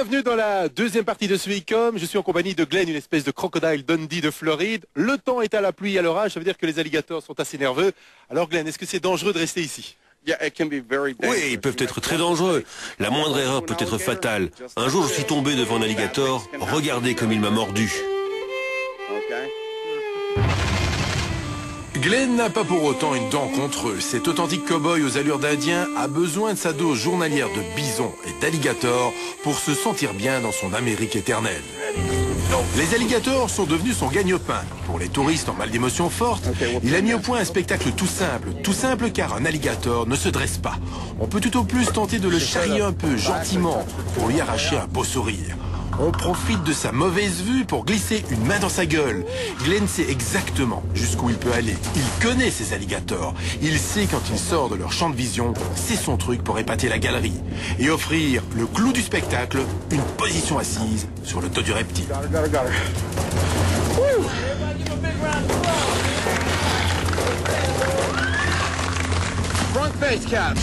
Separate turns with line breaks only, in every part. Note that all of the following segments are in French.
Bienvenue dans la deuxième partie de ce Wecom. Je suis en compagnie de Glenn, une espèce de crocodile Dundee de Floride. Le temps est à la pluie et à l'orage, ça veut dire que les alligators sont assez nerveux. Alors Glenn, est-ce que c'est dangereux de rester ici?
Oui, ils peuvent être très dangereux. La moindre erreur peut être fatale. Un jour, je suis tombé devant un alligator. Regardez comme il m'a mordu.
Glenn n'a pas pour autant une dent contre eux. Cet authentique cow-boy aux allures d'Indien a besoin de sa dose journalière de bison et d'alligator pour se sentir bien dans son Amérique éternelle. Les alligators sont devenus son gagne-pain. Pour les touristes en mal d'émotions fortes, il a mis au point un spectacle tout simple. Tout simple car un alligator ne se dresse pas. On peut tout au plus tenter de le charrier un peu gentiment pour lui arracher un beau sourire. On profite de sa mauvaise vue pour glisser une main dans sa gueule. Glenn sait exactement jusqu'où il peut aller. Il connaît ces alligators. Il sait quand il sort de leur champ de vision, c'est son truc pour épater la galerie. Et offrir le clou du spectacle, une position assise sur le dos du reptile.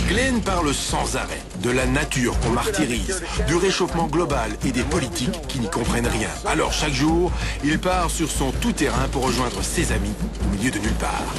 Glenn parle sans arrêt de la nature qu'on martyrise, du réchauffement global et des politiques qui n'y comprennent rien. Alors chaque jour, il part sur son tout-terrain pour rejoindre ses amis au milieu de nulle part.